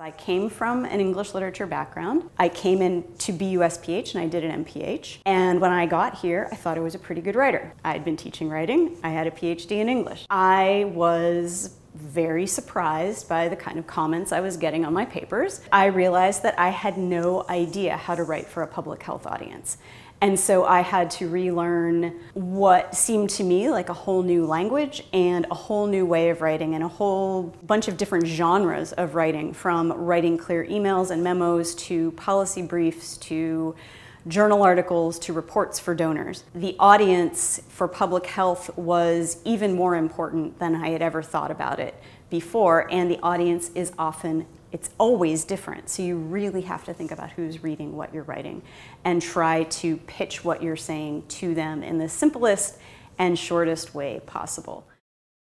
I came from an English literature background. I came in to BUSPH and I did an MPH. And when I got here, I thought I was a pretty good writer. I had been teaching writing. I had a PhD in English. I was very surprised by the kind of comments I was getting on my papers. I realized that I had no idea how to write for a public health audience. And so I had to relearn what seemed to me like a whole new language and a whole new way of writing and a whole bunch of different genres of writing from writing clear emails and memos to policy briefs to journal articles to reports for donors. The audience for public health was even more important than I had ever thought about it before, and the audience is often it's always different. So you really have to think about who's reading what you're writing and try to pitch what you're saying to them in the simplest and shortest way possible.